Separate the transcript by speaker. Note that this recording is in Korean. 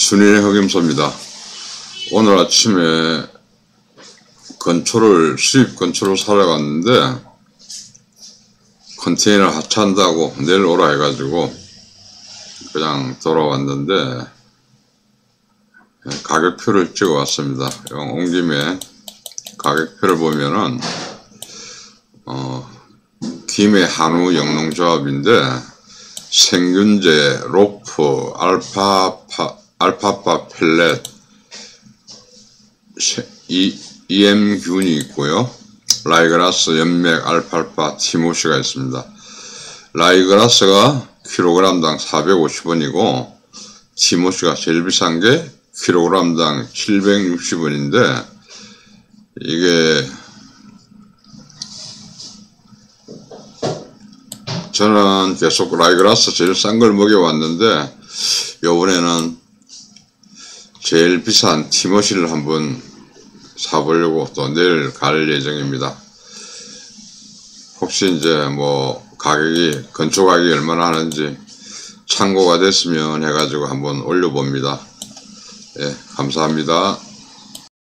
Speaker 1: 순인의 흑임소입니다. 오늘 아침에 건초를 수입 건초를 사러 갔는데 컨테이너 하차한다고 내일 오라 해가지고 그냥 돌아왔는데 가격표를 찍어 왔습니다. 온 김에 가격표를 보면은 어, 김해 한우 영농조합인데 생균제, 로프, 알파파, 알파파 펠렛, 세- 이, EM균이 있고요. 라이그라스, 연맥, 알팔파, 티모시가 있습니다. 라이그라스가 킬로그램당 450원이고 티모시가 제일 비싼 게 킬로그램당 760원인데 이게 저는 계속 라이그라스 제일 싼 걸 먹여왔는데 요번에는 제일 비싼 티모시를 한번 사보려고 또 내일 갈 예정입니다. 혹시 이제 뭐 가격이 건초 가격이 얼마나 하는지 참고가 됐으면 해가지고 한번 올려봅니다. 예, 감사합니다.